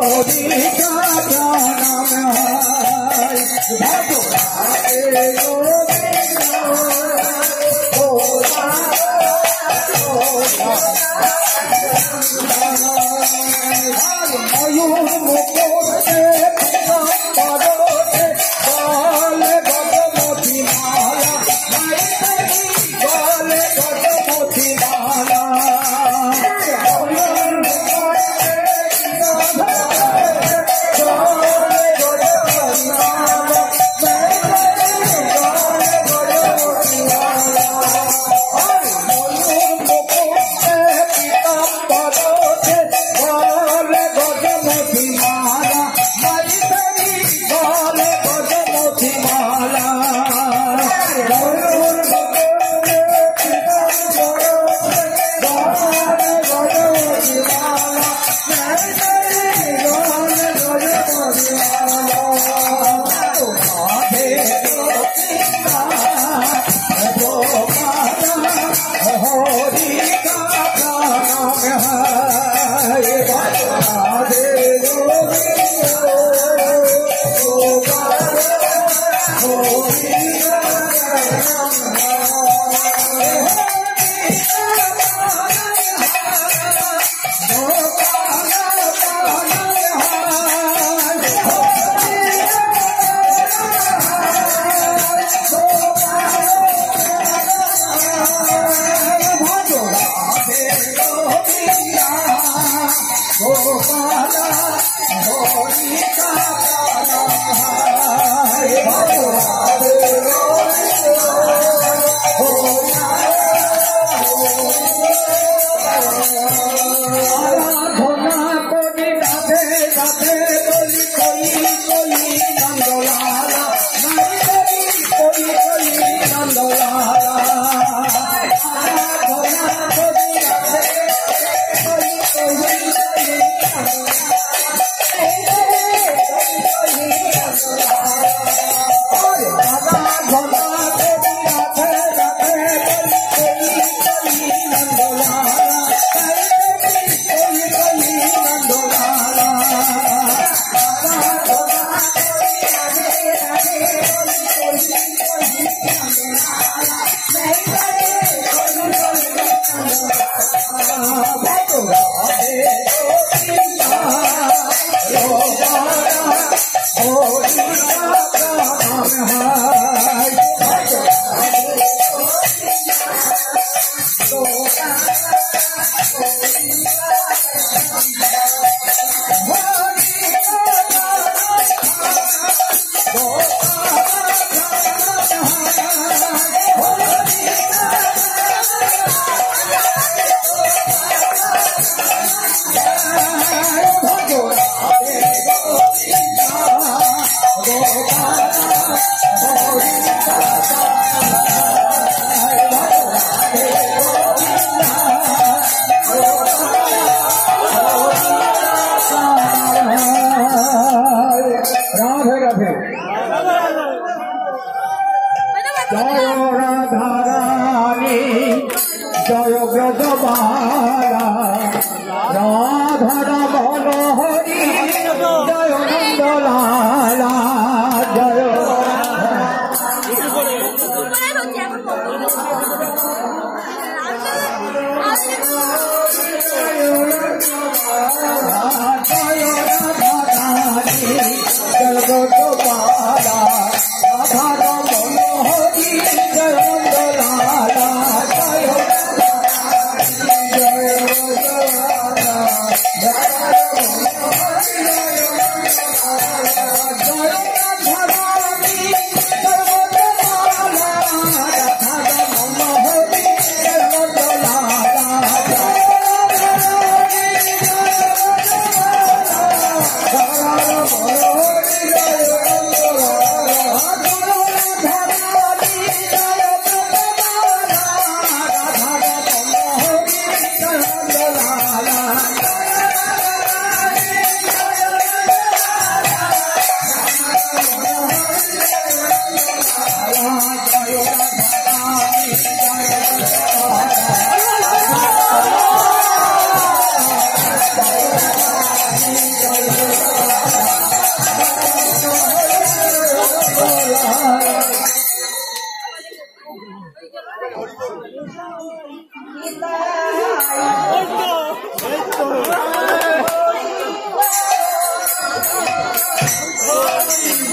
Radhe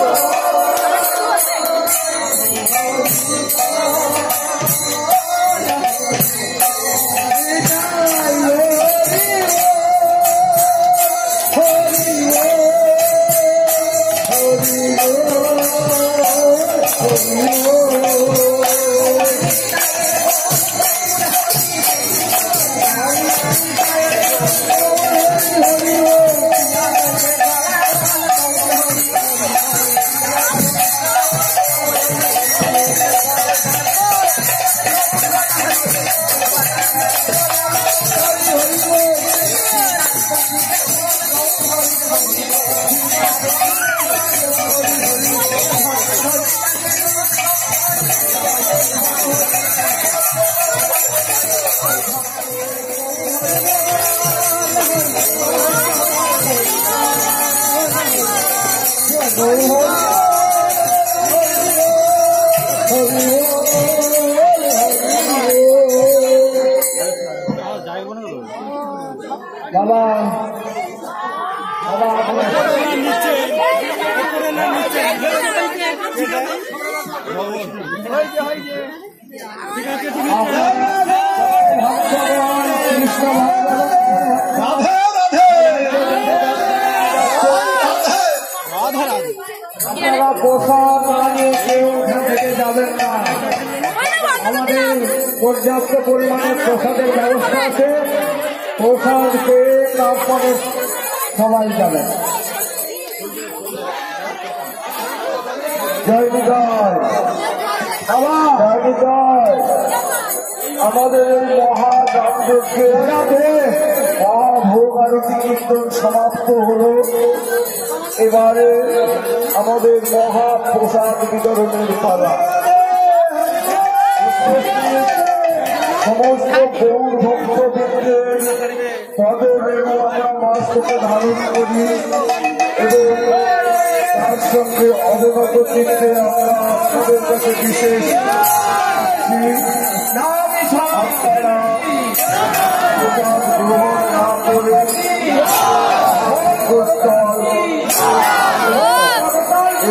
Oh, বাবা বাবা। প্রসাদ থেকে যাবেন না। আমাদের পর্যাপ্ত পরিমাণে প্রসাদের ব্যবস্থা আছে। প্রসাদ পেয়ে তারপরে সবাই যাবেন জয় বিজয়। জয় বিজয়। আমাদের এই মহাযাত্রকে মহাভোগ আরতি কীর্তন সমাপ্ত হলো। এবারে আমাদের মহাপ্রসাদ বিতরণের পালা। সমস্ত গৌর ভক্তবৃন্দের পদরেণু আমরা মাস্তকে ধারণ করি এবং তার সঙ্গে অবগত চিত্তে আমরা আপনাদের কাছে বিশেষ আপনারা গ্রহণ না করে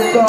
এটা